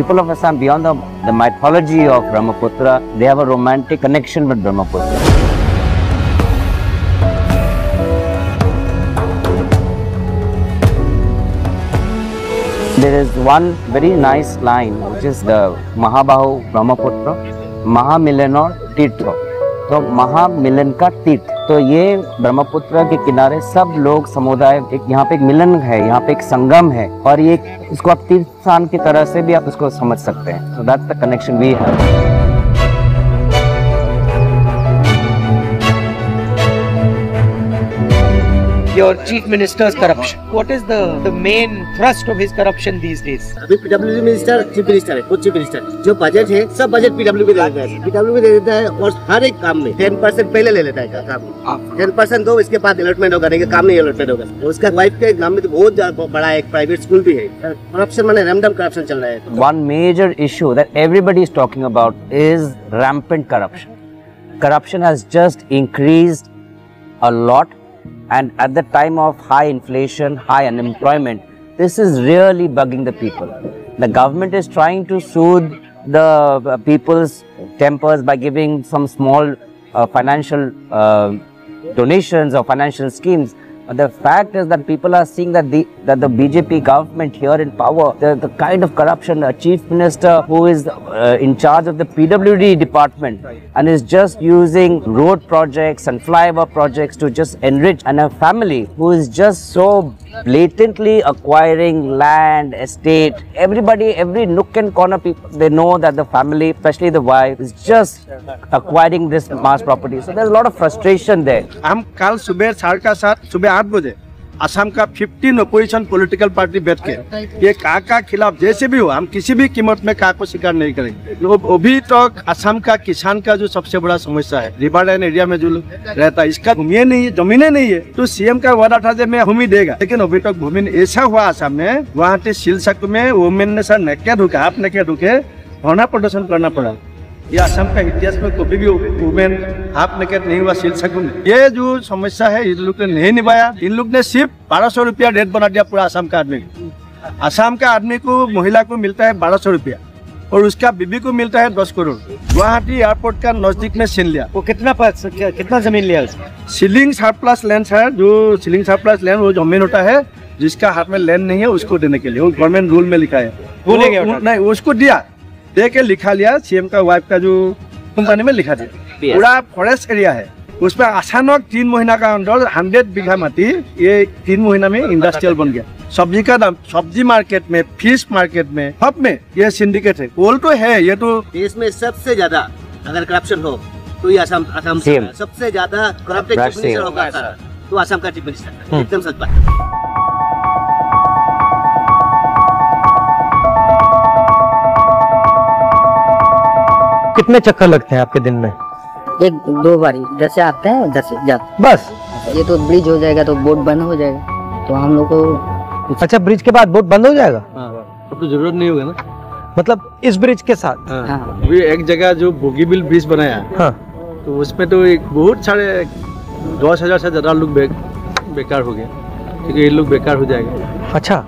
people of Assam, beyond the, the mythology of Brahmaputra, they have a romantic connection with Brahmaputra. There is one very nice line which is the Mahabahu Brahmaputra, Mahamilanor Tirtha. तो महामिलन का तीर्थ तो ये ब्रह्मपुत्र के किनारे सब लोग समुदाय, एक यहाँ पे एक मिलन है, यहाँ पे एक संगम है, और ये इसको आप तीर्थ स्थान की तरह से भी आप इसको समझ सकते हैं। So that's the connection we have your chief minister's corruption. What is the, the main thrust of his corruption these days? अभी पीडब्ल्यू मिनिस्टर चीफ मिनिस्टर है खुद चीफ मिनिस्टर। जो बजट है सब बजट पीडब्ल्यू को दे देता है पीडब्ल्यू को दे देता है और हर एक काम में टेन परसेंट पहले ले लेता है काम टेन परसेंट दो इसके बाद अलॉटमेंट होगा नहीं काम नहीं अलॉटमेंट होगा तो उसका वाइफ के गाँव में तो बहुत बड़ा एक प्राइवेट स्कूल भी है करप्शन माने रैमडम करप्शन चल रहा है one major issue that everybody is talking about is rampant corruption. Corruption has just increased a lot, and at the time of high inflation, high unemployment, this is really bugging the people. The government is trying to soothe the uh, people's tempers by giving some small uh, financial uh, donations or financial schemes. The fact is that people are seeing that the that the BJP government here in power, the, the kind of corruption, a chief minister who is uh, in charge of the PWD department and is just using road projects and flyover projects to just enrich and a family who is just so blatantly acquiring land, estate. Everybody, every nook and corner, people they know that the family, especially the wife, is just acquiring this mass property. So there's a lot of frustration there. I'm Sarkar, sir. आठ बजे असम का 15 opposition political party बैठ के ये का का खिलाफ जैसे भी हो, हम किसी भी कीमत में का को स्वीकार नहीं करेंगे। लोग अभी तक असम का किसान का जो सबसे बड़ा समस्या है रिवर लाइन एरिया में जो रहता है, इसका भूमि नहीं है, जमीने नहीं है तो सीएम का वादा था मैं भूमि देगा। लेकिन अभी तक भूमि ऐसा हुआ असम में, वहाँ से शिलसक में वुमेन ने सर नेके ढुके आप नेके ढुके धरना प्रदर्शन करना पड़ा। ये असम का इतिहास में कभी भी वुमेन हाफ़ नेकेट नहीं हुआ शीर्षक में ये जो समस्या है इन लोग ने नहीं निभाया। इन लोग ने सिर्फ़ बारह सौ रुपया रेट बना दिया पूरा असम का आदमी को। असम का आदमी को महिला को मिलता है बारह सौ रुपया और उसका बीबी को मिलता है दस करोड़। गुवाहाटी एयरपोर्ट का नज़दीक में छीन लिया। वो कितना पस, कितना ज़मीन लिया सीलिंग सरप्लस लैंड है जो सीलिंग सरप्लस लैंड वो ज़मीन होता है जिसका हाथ में लैंड नहीं है उसको देने के लिए। वो गवर्नमेंट रूल में लिखा है। वो वो- नहीं उसको दिया। दे के लिखा लिया सीएम का वाइफ का जो कंपनी में लिखा दिया। पूरा फॉरेस्ट एरिया है। उसमें अचानक तीन महीना का अंदर हंड्रेड बीघा माटी ये तीन महीना में इंडस्ट्रियल बन गया। सब्ज़ी का दाम सब्ज़ी मार्केट में फ़िश मार्केट में सब में ये सिंडिकेट है। कोल तो है ये तो देश में सबसे ज़्यादा अगर करप्शन हो तो ये असम असम से सबसे ज़्यादा करप्टेड चीफ मिनिस्टर होगा तो असम का चीफ मिनिस्टर एकदम सच बात। कितने चक्कर लगते हैं आपके दिन में? एक दो बारी। इधर से आते हैं उधर से जाते बस। ये तो ब्रिज हो जाएगा तो बोट बंद हो जाएगा। तो हम लोग को अच्छा ब्रिज के बाद बोट बंद हो जाएगा? अब तो ज़रूरत नहीं होगा ना। मतलब इस ब्रिज के साथ? हाँ। अभी एक जगह जो बोगीबिल ब्रिज बनाया है, हाँ। तो उसमें तो एक बहुत सारे दस हज़ार से ज़्यादा लोग बे, बेकार हो गए। क्योंकि ये लोग बेकार हो जाएगा। अच्छा।